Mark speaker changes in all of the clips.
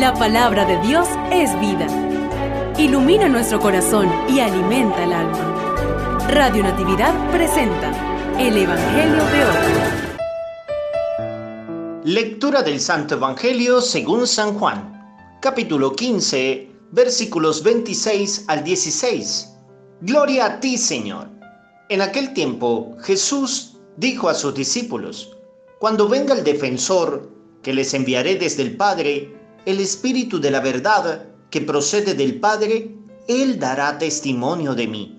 Speaker 1: La palabra de Dios es vida. Ilumina nuestro corazón y alimenta el alma. Radio Natividad presenta el Evangelio de hoy.
Speaker 2: Lectura del Santo Evangelio según San Juan, capítulo 15, versículos 26 al 16. Gloria a ti, Señor. En aquel tiempo Jesús dijo a sus discípulos, Cuando venga el defensor, que les enviaré desde el Padre, el Espíritu de la verdad que procede del Padre, Él dará testimonio de mí.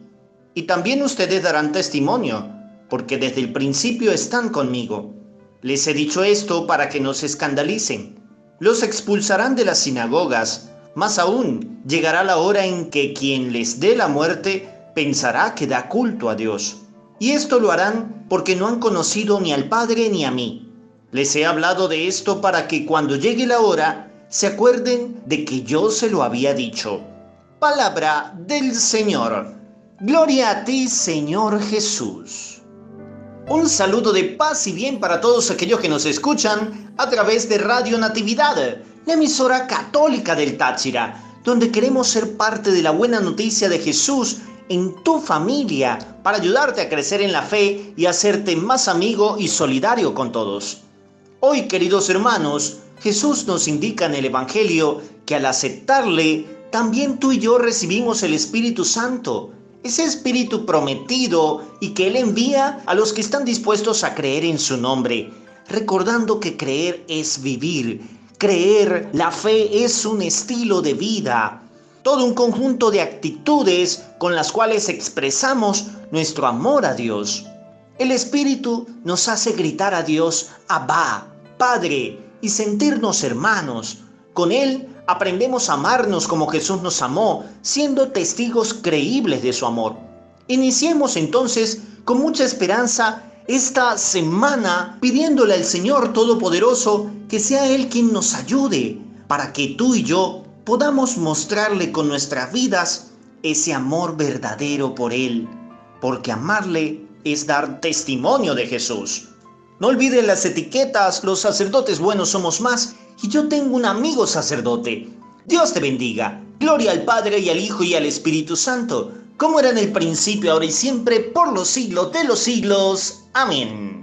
Speaker 2: Y también ustedes darán testimonio, porque desde el principio están conmigo. Les he dicho esto para que no se escandalicen. Los expulsarán de las sinagogas, más aún llegará la hora en que quien les dé la muerte pensará que da culto a Dios. Y esto lo harán porque no han conocido ni al Padre ni a mí. Les he hablado de esto para que cuando llegue la hora se acuerden de que yo se lo había dicho. Palabra del Señor. Gloria a ti, Señor Jesús. Un saludo de paz y bien para todos aquellos que nos escuchan a través de Radio Natividad, la emisora católica del Táchira, donde queremos ser parte de la buena noticia de Jesús en tu familia para ayudarte a crecer en la fe y hacerte más amigo y solidario con todos. Hoy, queridos hermanos, Jesús nos indica en el Evangelio que al aceptarle, también tú y yo recibimos el Espíritu Santo, ese Espíritu prometido y que Él envía a los que están dispuestos a creer en su nombre, recordando que creer es vivir, creer, la fe es un estilo de vida, todo un conjunto de actitudes con las cuales expresamos nuestro amor a Dios. El Espíritu nos hace gritar a Dios, Abba, Padre, y sentirnos hermanos. Con Él aprendemos a amarnos como Jesús nos amó, siendo testigos creíbles de su amor. Iniciemos entonces con mucha esperanza esta semana pidiéndole al Señor Todopoderoso que sea Él quien nos ayude para que tú y yo podamos mostrarle con nuestras vidas ese amor verdadero por Él, porque amarle es dar testimonio de Jesús. No olviden las etiquetas, los sacerdotes buenos somos más y yo tengo un amigo sacerdote. Dios te bendiga. Gloria al Padre y al Hijo y al Espíritu Santo, como era en el principio, ahora y siempre, por los siglos de los siglos. Amén.